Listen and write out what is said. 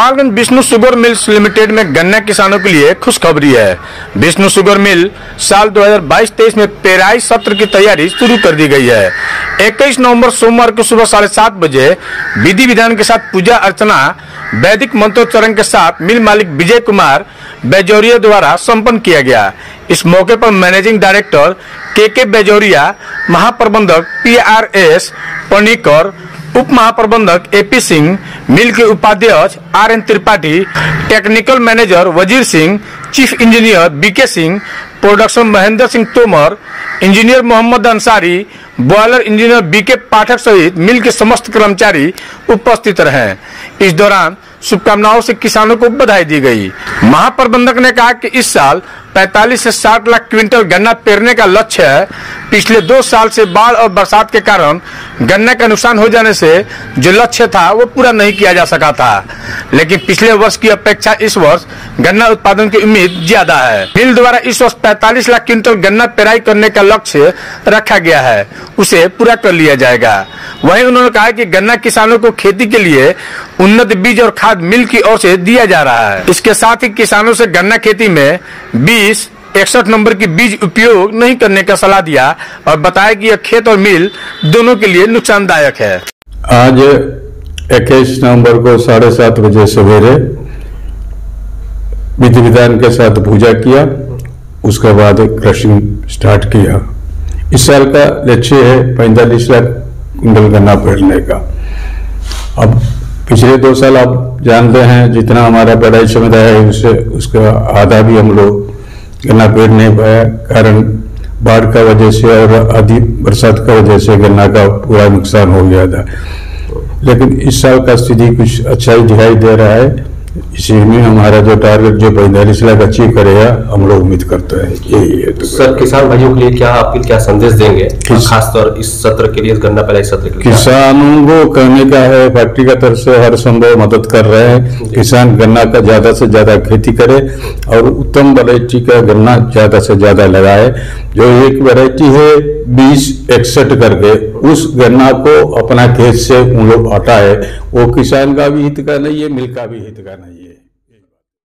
Gopalganj Vishnu sugar mills limited में गन्ना किसानों के लिए खुशखबरी है। विष्णु शुगर मिल साल 2022-23 में पेराई सत्र की तैयारी शुरू कर दी गई है। 21 नवंबर सोमवार को सुबह साढ़े सात बजे विधि विधान के साथ पूजा अर्चना, वैदिक मंत्रोच्चारण के साथ मिल मालिक विजय कुमार बेजौरिया द्वारा संपन्न किया गया। इस मौके पर मैनेजिंग डायरेक्टर के के बेजौरिया, महाप्रबंधक पी आर एस पणिकर उप महाप्रबंधक एपी सिंह मिल के उपाध्यक्ष R N Tripathi, technical manager Wazir Singh, chief engineer B K Singh production Mahendra Singh Tomar, engineer Mohammad Ansari boiler engineer B K Pathak सहित mill के समस्त कर्मचारी उपस्थित रहे। इस दौरान शुभकामनाओं से किसानों को बधाई दी गई। महाप्रबंधक ने कहा कि इस साल 45 से 60 लाख क्विंटल गन्ना पेरने का लक्ष्य है। पिछले दो साल से बाढ़ और बरसात के कारण गन्ना का नुकसान हो जाने से जो लक्ष्य था, वो पूरा नहीं किया जा सका था। लेकिन पिछले वर्ष की अपेक्षा इस वर्ष गन्ना उत्पादन की उम्मीद ज़्यादा है। मिल द्वारा इस वर्ष 45 लाख क्विंटल गन्ना पेराई करने का लक्ष्य रखा गया है। उसे पूरा कर लिया जाएगा। वहीं उन्होंने कहा कि गन्ना किसानों को खेती के लिए उन्नत बीज और खाद मिल की ओर से दिया जा रहा है। इसके साथ ही किसानों से गन्ना खेती में बीस, इकसठ नंबर की बीज उपयोग नहीं करने का सलाह दिया और बताया कि यह खेत और मिल दोनों के लिए नुकसानदायक है। आज इक्कीस नवंबर को साढ़े सात बजे सवेरे विधि विधान के साथ पूजा किया, उसके बाद क्रशिंग स्टार्ट किया। इस साल का लक्ष्य है पैंतालीस लाख कुंडल गन्ना पेड़ने का। अब पिछले दो साल आप जानते हैं, जितना हमारा पेड़ाई समुदाय है, उससे उसका आधा भी हम लोग गन्ना पेड़ नहीं पाया कारण बाढ़ का वजह से और अधिक बरसात का वजह से गन्ना का पूरा नुकसान हो गया था। लेकिन इस साल का स्थिति कुछ अच्छा ही दिखाई दे रहा है। इसी में हमारा जो टारगेट जो पैंतालीस लाख अचीव करेगा हम लोग उम्मीद करते हैं यही है तो सर किसान भाइयों के लिए क्या आपके क्या संदेश देंगे? खासतौर इस सत्र के लिए गन्ना पेराई सत्र के लिए किसानों को कहने का है फैक्ट्री का तरफ़ से हर संभव मदद कर रहे हैं। किसान गन्ना का ज़्यादा से ज़्यादा खेती करे और उत्तम वैरायटी का गन्ना ज़्यादा से ज़्यादा लगाए। जो एक वैरायटी है बीस इकसठ करके उस गन्ना को अपना खेत से उन लोग हटाए। वो किसान का भी हित का नहीं है मिल का भी हित का नहीं